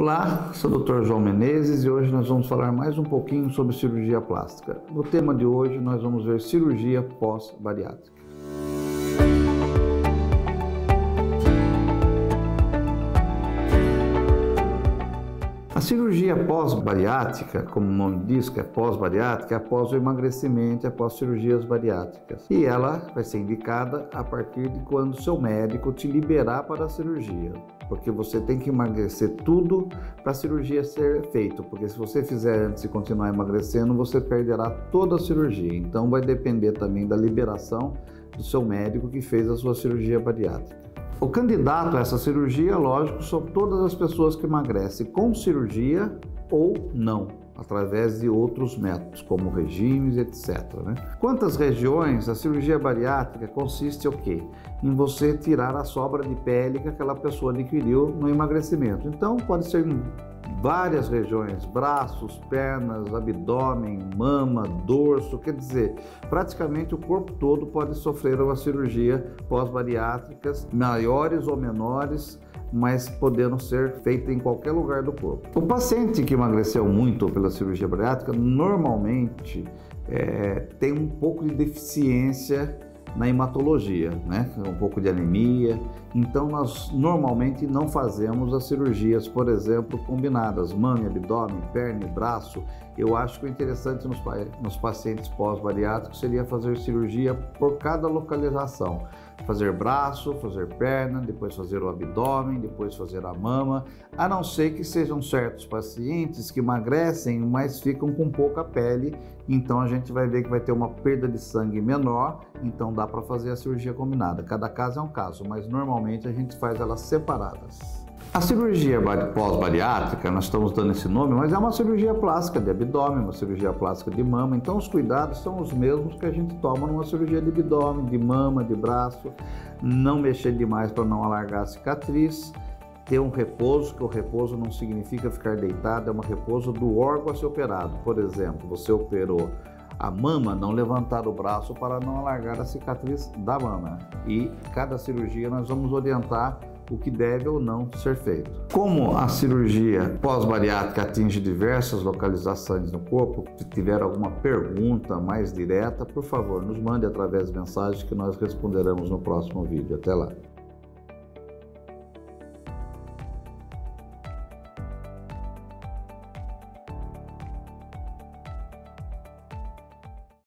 Olá, sou o Dr. João Menezes e hoje nós vamos falar mais um pouquinho sobre cirurgia plástica. No tema de hoje nós vamos ver cirurgia pós-bariátrica. A cirurgia pós-bariátrica, como o nome diz, que é pós-bariátrica, é após o emagrecimento e após cirurgias bariátricas. E ela vai ser indicada a partir de quando seu médico te liberar para a cirurgia. Porque você tem que emagrecer tudo para a cirurgia ser feita. Porque se você fizer antes e continuar emagrecendo, você perderá toda a cirurgia. Então vai depender também da liberação do seu médico que fez a sua cirurgia bariátrica. O candidato a essa cirurgia, lógico, são todas as pessoas que emagrecem com cirurgia ou não, através de outros métodos, como regimes, etc. Né? Quantas regiões, a cirurgia bariátrica consiste o quê? Em você tirar a sobra de pele que aquela pessoa adquiriu no emagrecimento. Então, pode ser várias regiões, braços, pernas, abdômen, mama, dorso, quer dizer, praticamente o corpo todo pode sofrer uma cirurgia pós-bariátricas, maiores ou menores, mas podendo ser feita em qualquer lugar do corpo. O paciente que emagreceu muito pela cirurgia bariátrica normalmente é, tem um pouco de deficiência na hematologia, né? um pouco de anemia. Então, nós normalmente não fazemos as cirurgias, por exemplo, combinadas, mama, abdômen, perna e braço. Eu acho que o interessante nos, nos pacientes pós-bariátricos seria fazer cirurgia por cada localização. Fazer braço, fazer perna, depois fazer o abdômen, depois fazer a mama, a não ser que sejam certos pacientes que emagrecem, mas ficam com pouca pele, então a gente vai ver que vai ter uma perda de sangue menor, então dá para fazer a cirurgia combinada. Cada caso é um caso, mas normalmente a gente faz elas separadas. A cirurgia pós-bariátrica, nós estamos dando esse nome, mas é uma cirurgia plástica de abdômen, uma cirurgia plástica de mama, então os cuidados são os mesmos que a gente toma numa cirurgia de abdômen, de mama, de braço, não mexer demais para não alargar a cicatriz, ter um repouso, que o repouso não significa ficar deitado, é um repouso do órgão a ser operado. Por exemplo, você operou a mama, não levantar o braço para não alargar a cicatriz da mama. E cada cirurgia nós vamos orientar o que deve ou não ser feito. Como a cirurgia pós-bariátrica atinge diversas localizações no corpo, se tiver alguma pergunta mais direta, por favor, nos mande através de mensagem que nós responderemos no próximo vídeo. Até lá!